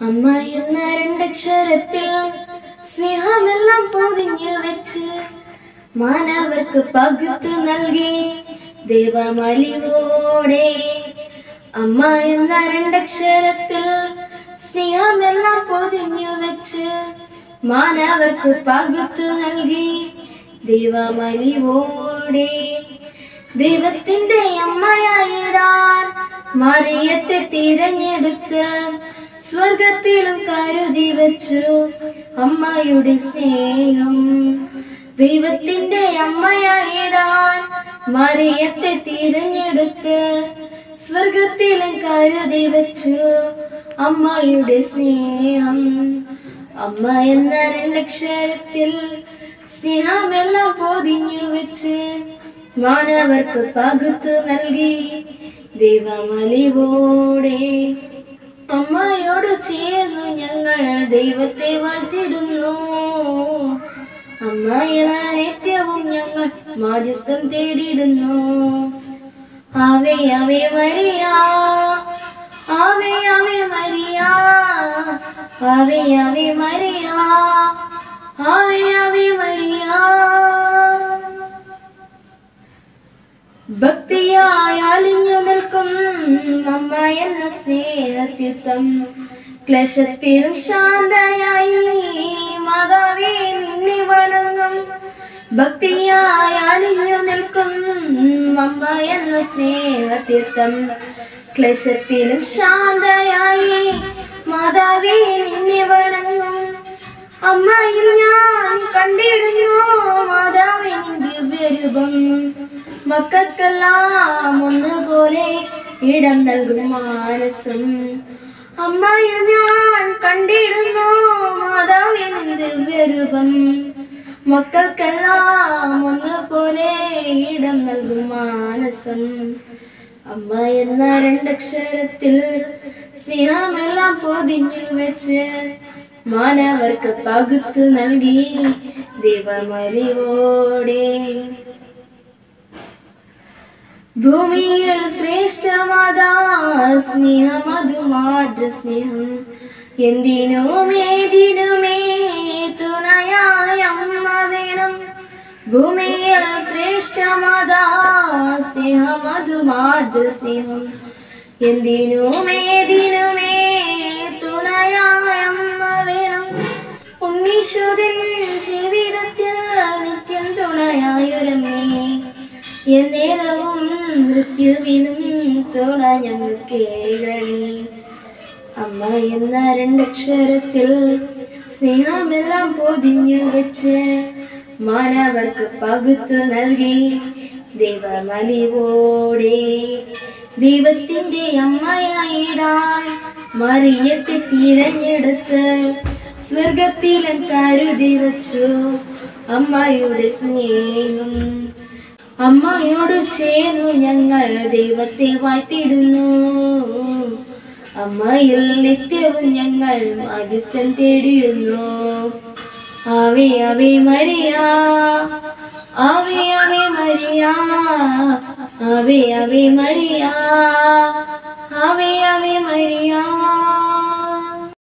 അമ്മ എന്ന രണ്ടക്ഷരത്തിൽ സ്നേഹമെല്ലാം പൊതിഞ്ഞു വെച്ച് മാനവർക്ക് പകുത്തു നൽകി ദേവമലിവോടെ. അമ്മ എന്ന രണ്ടക്ഷരത്തിൽ സ്നേഹമെല്ലാം പൊതിഞ്ഞു വെച്ച് മാനവർക്ക് പകുത്തു നൽകി ദൈവമലിവോടെ. ദൈവത്തിന്റെ അമ്മയായിടാൻ മറിയത്തെ തിരഞ്ഞെടുത്ത് സ്വർഗത്തിലും കരുതി വച്ചു അമ്മയുടെ സ്നേഹം. ദൈവത്തിന്റെ അമ്മയായിടാൻ മറിയത്തെ തിരഞ്ഞെടുത്ത് സ്വർഗത്തിലും കരുതി വച്ചു അമ്മയുടെ സ്നേഹം. അമ്മ എന്ന രണ്ടക്ഷരത്തിൽ സ്നേഹമെല്ലാം പൊതിഞ്ഞു വെച്ച് മാനവർക്ക് പകുത്തു നൽകി ദൈവമലിവോടെ അമ്മയോട് ചേർന്ന് ഞങ്ങൾ ദൈവത്തെ വാഴ്ത്തിടുന്നു. അമ്മയെന്ന നിത്യവും ഞങ്ങൾ മാധ്യസ്ഥം തേടിയിടുന്നു. Ave Ave Maria. Ave Ave Maria. Ave Ave Maria. Ave Ave Maria. ഭക്തിയായാലിഞ്ഞു നിൽക്കും അമ്മ എന്ന സ്നേഹത്തിത്വം. ക്ലേശത്തിലും ശാന്തയായി മാതാവേ നിന്നെ വണങ്ങും. ഭക്തിയായാലിഞ്ഞു നിൽക്കും അമ്മ എന്ന സ്നേഹത്തിത്വം. ക്ലേശത്തിലും ശാന്തയായി മാതാവേ നിന്നെ വണങ്ങും. അമ്മയിൽ ഞാൻ കണ്ടിടുന്നു മാതാവേ നിന്റെ ദിവ്യരൂപം മക്കൾക്കെല്ലാം ഒന്നുപോലെ ഇടം നൽകും മാനസം. അമ്മയിൽ ഞാൻ കണ്ടിടുന്നു മാതാവേ നിന്റെ ദിവ്യരൂപം മക്കൾക്കെല്ലാം ഒന്നുപോലെ ഇടം നൽകും മാനസം. അമ്മ എന്ന രണ്ടക്ഷരത്തിൽ സ്നേഹമെല്ലാം പൊതിഞ്ഞു വെച്ച് മാനവർക്ക് പകുത്തു നൽകി ദൈവമലിവോടെ ഭൂമിയിൽ ശ്രേഷ്ഠമതാ സ്നേഹം അത് മാതൃസ്നേഹം എന്തിനുമേതിനുമേ തുണയായ അമ്മ വേണം? ഭൂമിയിൽ ശ്രേഷ്ഠമതാ സ്നേഹം അത് മാതൃസ്നേഹം എന്തിനുമേതിനുമേ തുണയായ അമ്മ വേണം? ഉണ്ണീശ്വരൻ ജീവിതത്തിൽ നിത്യം തുണയായൊരമ്മേ. എന്നേരവും മൃത്യുവിനും തുണ ഞങ്ങൾക്കേകണി അമ്മ എന്ന രണ്ടക്ഷരത്തിൽ സ്നേഹമെല്ലാം പൊതിഞ്ഞു വെച്ച് മാനവർക്ക് പകുത്തു നൽകി. ദൈവമലിവോടെ ദൈവത്തിന്റെ അമ്മയായിടാൻ മറിയത്തെ തിരഞ്ഞെടുത്ത് സ്വർഗത്തിലും കരുതി വച്ചു. അമ്മയുടെ സ്നേഹം അമ്മയോട് ചേർന്നു ഞങ്ങൾ ദൈവത്തെ വാഴ്ത്തിടുന്നു അമ്മയിൽ നിത്യവും ഞങ്ങൾ മാധ്യസ്ഥം തേടിയിടുന്നു. Ave Ave Maria Ave Ave Maria Ave Ave Maria Ave Ave Maria.